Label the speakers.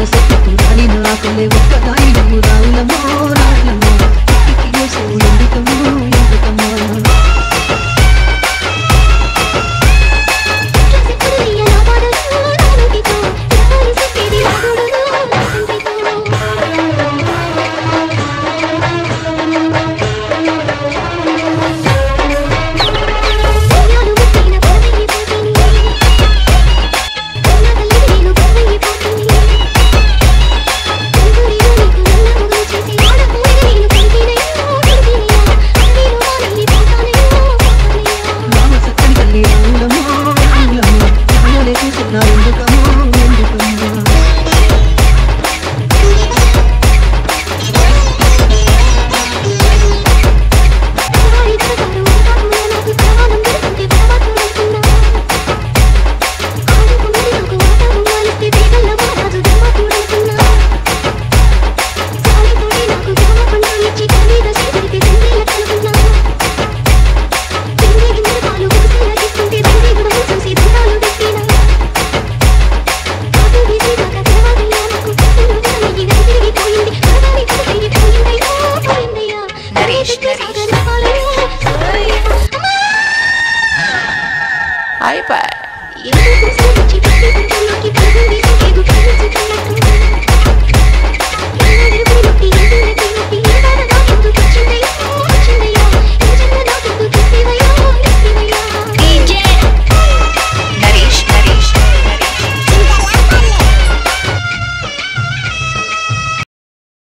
Speaker 1: أنا سبتك الغالي نراك اللي وفقك